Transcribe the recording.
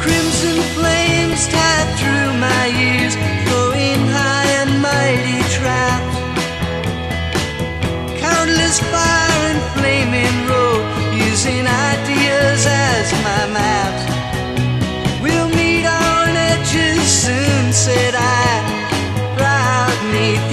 Crimson flames tap through my ears, throwing high and mighty traps. Countless fire and flaming road, using ideas as my maps. We'll meet on edges soon, said I, proud neath